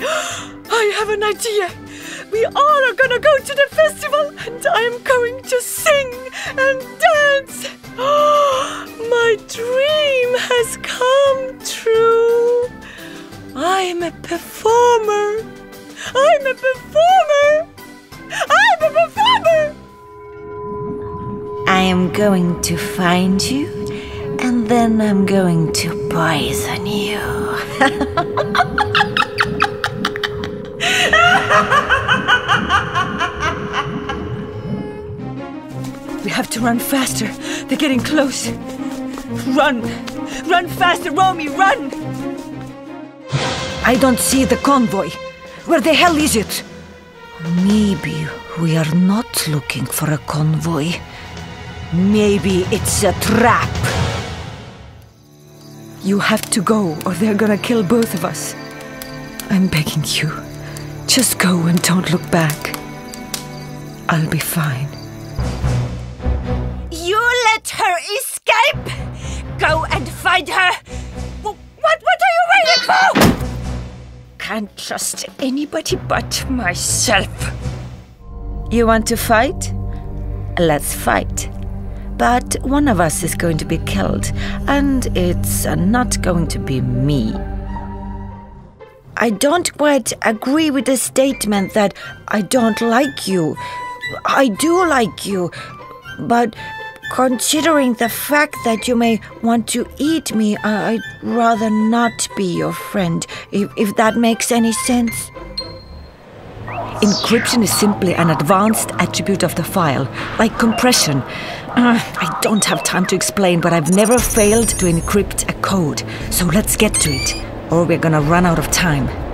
I have an idea. We all are gonna go to the festival, and I am going to sing and dance. My dream has come true. I'm a performer. I'm a performer. I'm a performer. I am going to find you, and then I'm going to poison you. We have to run faster. They're getting close. Run! Run faster, Romy, run! I don't see the convoy. Where the hell is it? Maybe we are not looking for a convoy. Maybe it's a trap. You have to go, or they're gonna kill both of us. I'm begging you. Just go and don't look back. I'll be fine. Can't trust anybody but myself. You want to fight? Let's fight. But one of us is going to be killed, and it's not going to be me. I don't quite agree with the statement that I don't like you. I do like you, but considering the fact that you may want to eat me, I'd rather not be your friend, if, if that makes any sense. Encryption is simply an advanced attribute of the file, like compression. Uh, I don't have time to explain, but I've never failed to encrypt a code. So let's get to it, or we're gonna run out of time.